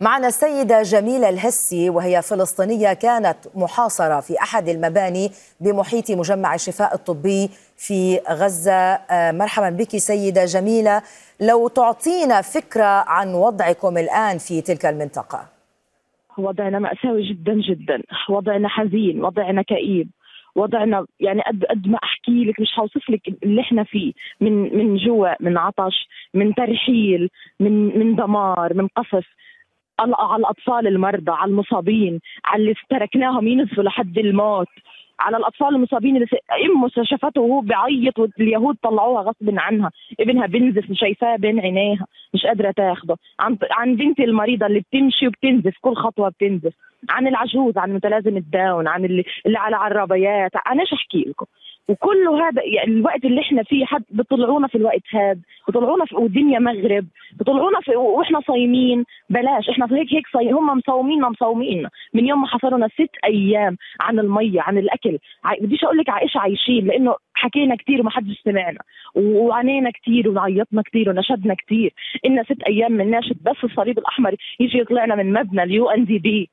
معنا السيدة جميلة الهسي وهي فلسطينية كانت محاصرة في أحد المباني بمحيط مجمع الشفاء الطبي في غزة. مرحبا بك سيدة جميلة. لو تعطينا فكرة عن وضعكم الآن في تلك المنطقة. وضعنا مأساوي جدا جدا. وضعنا حزين وضعنا كئيب. وضعنا يعني قد قد ما أحكي لك مش هوصف لك اللي إحنا فيه. من من جوع من عطش من ترحيل من من دمار من قصف على الأطفال المرضى على المصابين على اللي تركناهم ينزفوا لحد الموت على الأطفال المصابين اللي امه شافته وهو بيعيط واليهود طلعوها غصب عنها ابنها بنزف شايفاه بين عينيها مش قادرة تاخده. عن عن بنتي المريضة اللي بتمشي وبتنزف كل خطوة بتنزف عن العجوز عن متلازمه داون عن اللي, اللي على عربيات أنا إيش أحكي لكم؟ وكله هذا يعني الوقت اللي إحنا فيه حد بيطلعونا في الوقت هذا بيطلعونا في والدنيا مغرب بيطلعونا في وإحنا صايمين بلاش إحنا هيك هيك صايمين هم مصومينا مصومين. من يوم ما حصرونا ست أيام عن المية عن الأكل بديش أقول لك إيش عايشين لأنه حكينا كثير وما حدش سمعنا وعانينا كثير وعيطنا كثير ونشدنا كثير إلنا ست أيام من ناشد بس الصليب الأحمر يجي يطلعنا من مبنى ال UNDP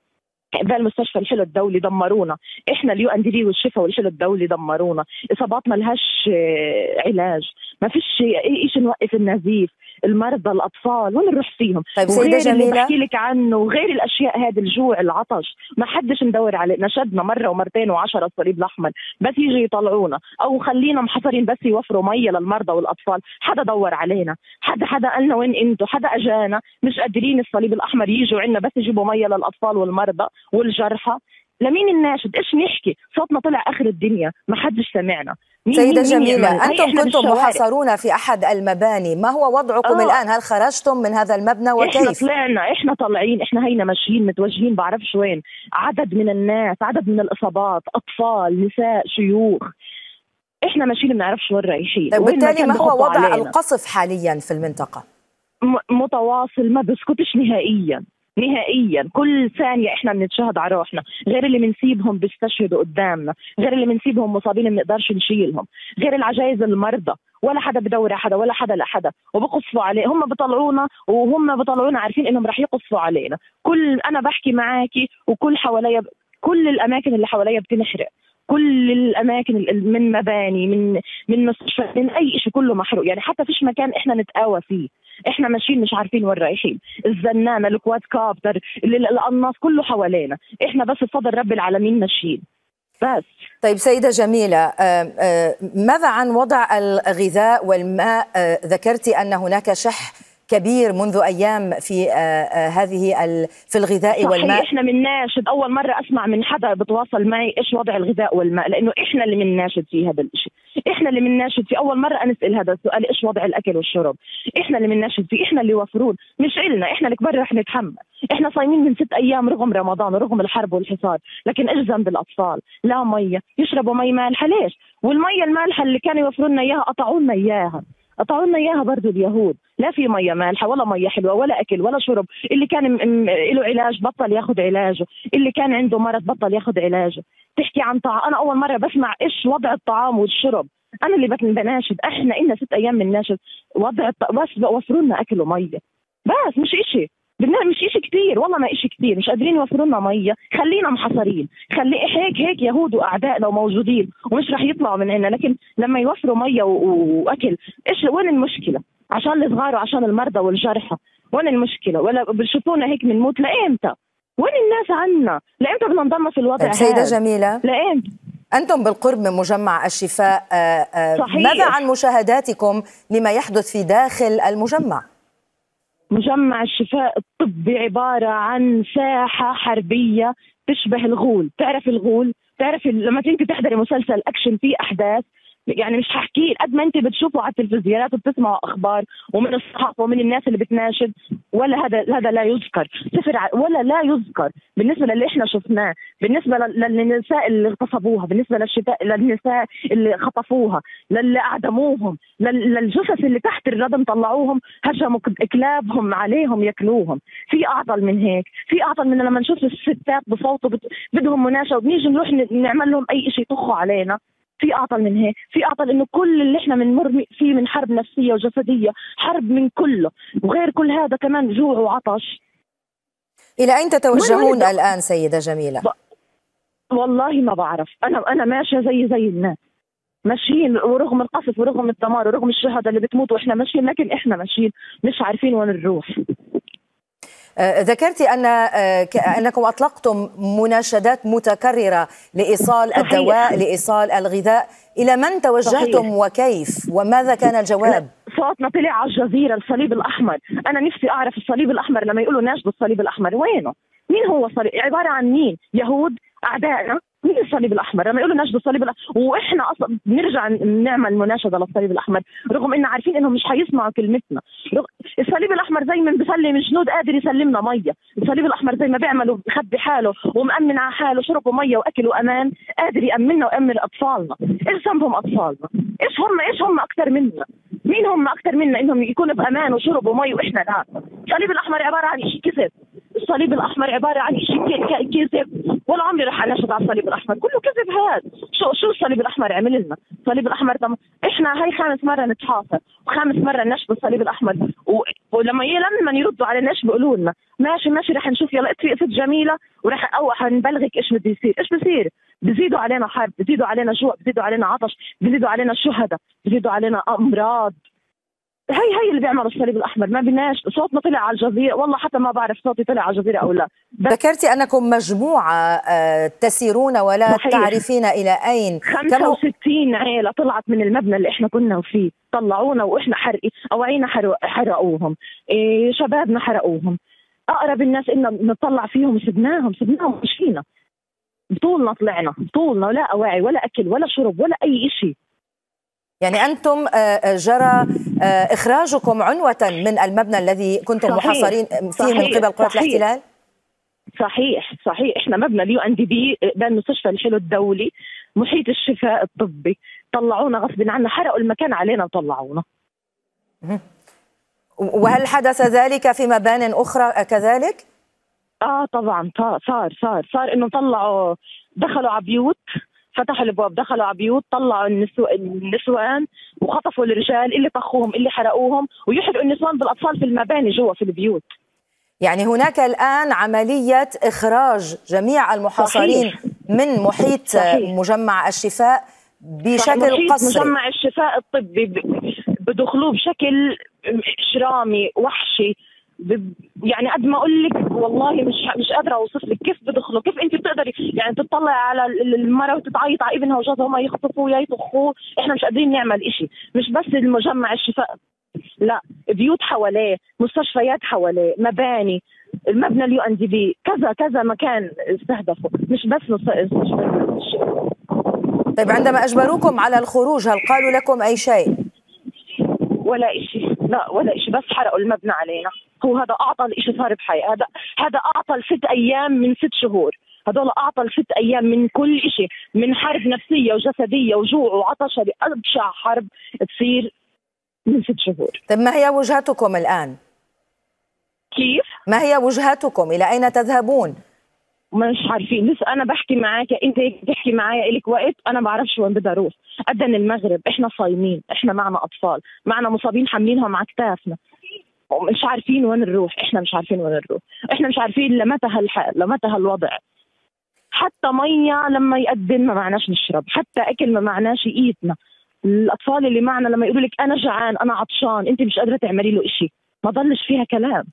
ده المستشفى الحلو الدولي دمرونا. إحنا اليو إن دي بي والشفاء والحلو الدولي دمرونا. اصابات ما لهاش آه، علاج. ما فيش أي شيء نوقف النزيف المرضى الأطفال وين نروح فيهم؟ طيب سيدة جميله اللي بحكي لك عنه وغير الأشياء هذه الجوع العطش ما حدش ندور عليه. نشدنا مرة ومرتين وعشرة الصليب الاحمر بس يجي يطلعونا. أو خلينا محصرين بس يوفروا مية للمرضى والأطفال. حدا دور علينا. حدا حدا قالنا وين أنتم حدا أجانا. مش قادرين الصليب الأحمر يجوا عندنا بس يجيبوا مية للأطفال والمرضى والجرحى. لمين الناشد إيش نحكي؟ صوتنا طلع آخر الدنيا ما حدش سمعنا. سيدة جميلة أنتم كنتم محاصرون في أحد المباني. ما هو وضعكم آه. الآن؟ هل خرجتم من هذا المبنى؟ وكيف؟ إحنا طلعنا إحنا طالعين إحنا هينا ماشيين متوجهين بعرفش وين. عدد من الناس عدد من الإصابات أطفال نساء شيوخ. إحنا ماشيين ما بنعرفش وين رايحين. طيب بالتالي ما هو وضع علينا. القصف حاليا في المنطقة؟ متواصل ما بسكتش نهائيا. نهائيا. كل ثانية إحنا بنتشهد على روحنا. غير اللي بنسيبهم بيستشهدوا قدامنا. غير اللي بنسيبهم مصابين ما بنقدرش نشيلهم. غير العجائز المرضى. ولا حدا بدور على حدا ولا حدا لحدا وبقصفوا عليه. هم بيطلعونا وهم بيطلعونا عارفين إنهم رح يقصفوا علينا. كل أنا بحكي معاكي وكل حواليا كل الأماكن اللي حواليا بتنحرق. كل الأماكن من مباني من من مستشفى من أي شيء كله محروق. يعني حتى فيش مكان إحنا نتقاوى فيه. إحنا ماشيين مش عارفين وين رايحين. الزنانة الكواد كابتر القناص كله حوالينا. إحنا بس بفضل رب العالمين ماشيين. بس. طيب سيدة جميلة ماذا عن وضع الغذاء والماء؟ ذكرتي أن هناك شح كبير منذ أيام في آه، آه، هذه في الغذاء صحيح والماء؟ إحنا من ناشد. أول مرة أسمع من حدا بتواصل معي إيش وضع الغذاء والماء لأنه إحنا اللي من ناشد في هذا الشيء إحنا اللي من ناشد في أول مرة انسال هذا السؤال إيش وضع الأكل والشرب؟ إحنا اللي من ناشد في إحنا اللي وفرون مش إلنا إحنا الكبار رح نتحمل. إحنا صايمين من ست أيام رغم رمضان ورغم الحرب والحصار لكن إيش ذنب الأطفال؟ لا مية. يشربوا مي مالحة ليش؟ والمية المالحة اللي كانوا يوفروا لنا إياها قطعوا لنا إياها. قطعوا لنا إياها برضه اليهود. لا في مية مالحه ولا مية حلوة ولا أكل ولا شرب. اللي كان له علاج بطل ياخذ علاجه. اللي كان عنده مرض بطل ياخذ علاجه. تحكي عن طعام أنا أول مرة بسمع إيش وضع الطعام والشرب. أنا اللي بناشد. إحنا إلنا ست أيام من ناشد وضع بس وفروا لنا أكل ومية. بس مش إشي. مش إشي كثير والله ما إشي كثير مش قادرين يوفروا لنا مية. خلينا محصرين خلي هيك هيك يهود واعداء لو موجودين ومش رح يطلعوا من عنا. لكن لما يوفروا مية وأكل إيش وين المشكلة؟ عشان الصغار وعشان المرضى والجرحى. وين المشكلة؟ ولا بشوفونا هيك بنموت لايمتى وين الناس عنا؟ لايمتى بدنا نضلنا في الوضع طيب سيدة جميلة. لايمتى أنتم بالقرب من مجمع الشفاء آه، آه، صحيح. ماذا عن مشاهداتكم لما يحدث في داخل المجمع؟ مجمع الشفاء الطبي عبارة عن ساحة حربية تشبه الغول. تعرف الغول؟ تعرف لما انت تحضري مسلسل أكشن فيه أحداث يعني مش ححكي قد ما انت بتشوفوا على التلفزيونات وبتسمعوا أخبار ومن الصحافة ومن الناس اللي بتناشد ولا هذا هذا لا يذكر. صفر ولا لا يذكر. بالنسبة للي إحنا شفناه بالنسبة للنساء اللي اغتصبوها بالنسبة للشتاء للنساء اللي خطفوها للي أعدموهم للجثث اللي تحت الردم طلعوهم هجموا كلابهم عليهم ياكلوهم. في أعطل من هيك. في أعطل من لما نشوف الستات بصوتوا بدهم مناشده وبنيجي نروح نعمل لهم أي شيء يطخوا علينا. في أعطل من هيك في أعطل إنه كل اللي إحنا بنمر فيه من حرب نفسية وجسدية حرب من كله وغير كل هذا كمان جوع وعطش. إلى أين تتوجهون الآن سيدة جميلة؟ والله ما بعرف. أنا أنا ماشية زي زي الناس ماشيين ورغم القصف ورغم الدمار ورغم الشهداء اللي بتموت وإحنا ماشيين لكن إحنا ماشيين مش عارفين وين نروح. ذكرت أن آه، أنكم أطلقتم مناشدات متكررة لإيصال. الدواء لإيصال الغذاء. إلى من توجهتم صحيح. وكيف؟ وماذا كان الجواب؟ صوتنا طلع على الجزيرة الصليب الأحمر. أنا نفسي أعرف الصليب الأحمر لما يقولوا ناشد الصليب الأحمر. وينه؟ مين هو صليب عبارة عن مين؟ يهود؟ اعدائنا مين الصليب الأحمر. لما يقولوا نشد الصليب الاحمر وإحنا أصلا بنرجع نعمل مناشدة للصليب الأحمر رغم إن عارفين انهم مش حيسمعوا كلمتنا. الصليب الأحمر زي ما بيسلم جنود قادر يسلمنا مية. الصليب الأحمر زي ما بيعمل بخبي حاله ومأمن على حاله شرب وميه واكل وامان قادر يأمننا ويأمن أطفالنا. إيش ذنبهم أطفالنا؟ إيش هم؟ إيش هم أكثر منا؟ مين هم أكثر منا إنهم يكونوا بأمان وشرب ومي وإحنا لا؟ الصليب الأحمر عبارة عن شيء كذب. الصليب الأحمر عبارة عن شيء كذب ولا عمري رح اناشد على الصليب الأحمر. كله كذب هذا شو شو الصليب الأحمر عمل لنا؟ الصليب الأحمر طم... إحنا هاي خامس مرة نتحاصر وخامس مرة نشب الصليب الأحمر. و... ولما لما يردوا على النشب بيقولوا لنا ماشي ماشي رح نشوف يلا اطفي ست جميله ورح أو حنبلغك إيش بده يصير. إيش بصير؟ بزيدوا علينا حرب بزيدوا علينا جوع بزيدوا علينا عطش بزيدوا علينا شهداء بزيدوا علينا أمراض. هي هي اللي بيعمل الصليب الأحمر ما بناش صوتنا طلع على الجزيرة والله حتى ما بعرف صوتي طلع على الجزيرة أو لا. ذكرتي أنكم مجموعة آه، تسيرون ولا صحيح. تعرفين إلى أين؟ 65 عائله طلعت من المبنى اللي إحنا كنا فيه طلعونا وإحنا حرقي اوعينا حرقوهم إيه شبابنا حرقوهم. أقرب الناس إن نطلع فيهم سبناهم سبناهم مشينا. بطولنا طلعنا بطولنا ولا أواعي ولا أكل ولا شرب ولا أي شيء يعني أنتم آه، آه، جرى آه، إخراجكم عنوة من المبنى الذي كنتم صحيح. محاصرين فيه صحيح. من قبل قوات الاحتلال؟ صحيح صحيح إحنا مبنى اليو إن دي بي بين مستشفى الحلو الدولي محيط الشفاء الطبي طلعونا غصب عنا حرقوا المكان علينا وطلعونا وهل حدث ذلك في مبان أخرى كذلك؟ آه طبعا صار صار صار إنه طلعوا دخلوا على بيوت فتحوا الأبواب دخلوا على بيوت طلعوا النسو... النسوان وخطفوا الرجال اللي طخوهم اللي حرقوهم ويحرقوا النسوان بالأطفال في المباني جوا في البيوت يعني هناك الآن عملية إخراج جميع المحاصرين صحيح. من محيط صحيح. مجمع الشفاء بشكل قسري مجمع الشفاء الطبي بدخلوه بشكل إجرامي وحشي يعني قد ما أقول لك والله مش مش قادرة أوصف لك كيف بدخلوا كيف أنت بتقدري؟ يعني تطلع على المراه وتتعيط على ابنها وجوزها هم يخطفوه يا يطخوه. إحنا مش قادرين نعمل إشي. مش بس المجمع الشفاء. لا بيوت حواليه مستشفيات حواليه مباني. المبنى اليو إن دي بي كذا كذا مكان استهدفوا. مش بس مستشفى طيب عندما أجبروكم على الخروج هل قالوا لكم أي شيء؟ ولا شيء لا ولا شيء بس حرقوا المبنى علينا. هو هذا أعطى الشيء صار بحي هذا هذا أعطى الست أيام من ست شهور هذول أعطى الست أيام من كل شيء من حرب نفسية وجسدية وجوع وعطش ابشع حرب تصير من ست شهور طيب ما هي وجهتكم الآن؟ كيف؟ ما هي وجهتكم؟ إلى أين تذهبون؟ مش عارفين لسه أنا بحكي معك أنت بتحكي معايا إلك وقت أنا بعرفش وين بدي أروح أذن المغرب إحنا صايمين إحنا معنا أطفال معنا مصابين حاملينهم على كتافنا مش عارفين وين نروح. إحنا مش عارفين وين نروح. إحنا مش عارفين لمتى هالحال لمتى هالوضع. حتى مية لما يقدم ما معناش نشرب. حتى أكل ما معناش يقيتنا. الأطفال اللي معنا لما يقولوا لك أنا جعان أنا عطشان أنت مش قادرة تعملي له إشي. ما ضلش فيها كلام.